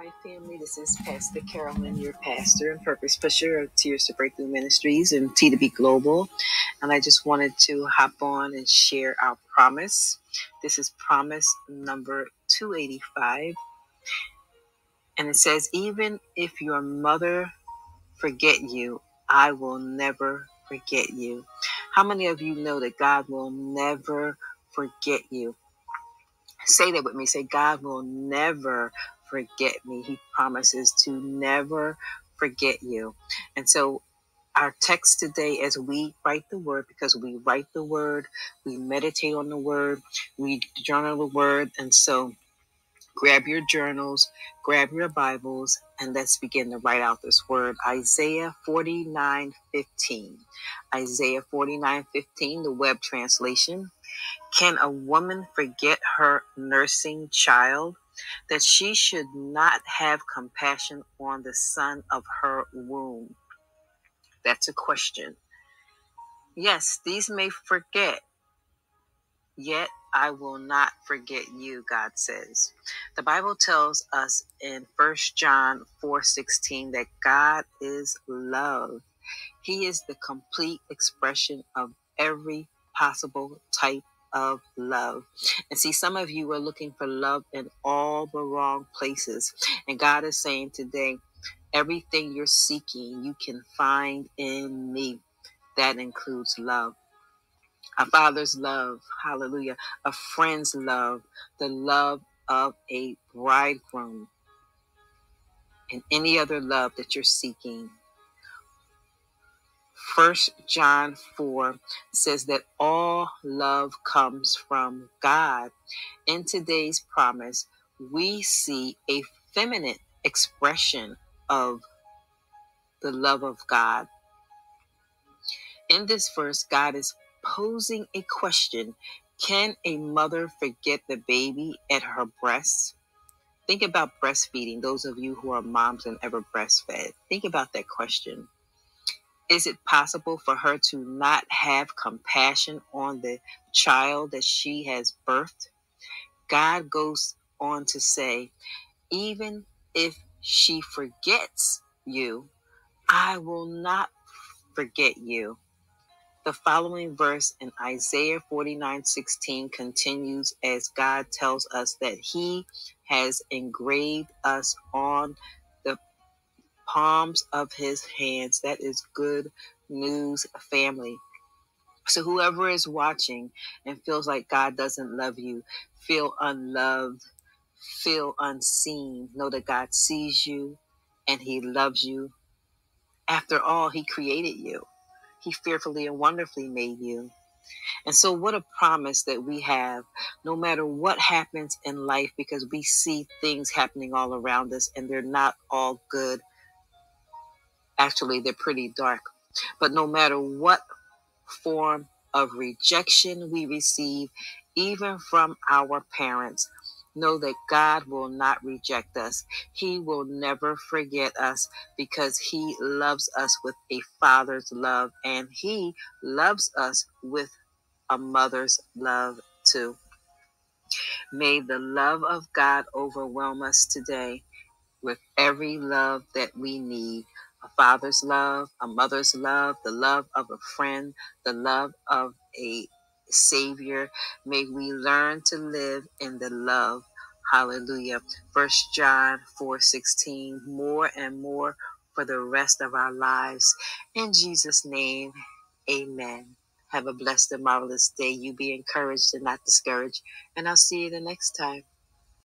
Hi, family. This is Pastor Carolyn, your pastor and purpose pusher of Tears to Breakthrough Ministries and T2B Global. And I just wanted to hop on and share our promise. This is promise number 285. And it says, Even if your mother forget you, I will never forget you. How many of you know that God will never forget you? Say that with me. Say, God will never forget me. He promises to never forget you. And so, our text today, as we write the word, because we write the word, we meditate on the word, we journal the word. And so, grab your journals, grab your Bibles, and let's begin to write out this word. Isaiah 49 15. Isaiah 49 15, the web translation. Can a woman forget her nursing child? That she should not have compassion on the son of her womb? That's a question. Yes, these may forget, yet I will not forget you, God says. The Bible tells us in First John 4:16 that God is love. He is the complete expression of every possible type of love. And see, some of you are looking for love in all the wrong places. And God is saying today, everything you're seeking, you can find in me. That includes love. A father's love, hallelujah. A friend's love, the love of a bridegroom, and any other love that you're seeking First John 4 says that all love comes from God. In today's promise, we see a feminine expression of the love of God. In this verse, God is posing a question Can a mother forget the baby at her breast? Think about breastfeeding, those of you who are moms and ever breastfed. Think about that question. Is it possible for her to not have compassion on the child that she has birthed? God goes on to say, even if she forgets you, I will not forget you. The following verse in Isaiah 49 16 continues as God tells us that He has engraved us on palms of his hands. That is good news, family. So, whoever is watching and feels like God doesn't love you, feel unloved, feel unseen, know that God sees you and he loves you. After all, he created you, he fearfully and wonderfully made you. And so, what a promise that we have no matter what happens in life, because we see things happening all around us and they're not all good Actually, they're pretty dark. But no matter what form of rejection we receive, even from our parents, know that God will not reject us. He will never forget us because He loves us with a father's love and He loves us with a mother's love too. May the love of God overwhelm us today with every love that we need a father's love, a mother's love, the love of a friend, the love of a savior. May we learn to live in the love. Hallelujah. First John 4 16, more and more for the rest of our lives. In Jesus' name, amen. Have a blessed and marvelous day. You be encouraged and not discouraged. And I'll see you the next time.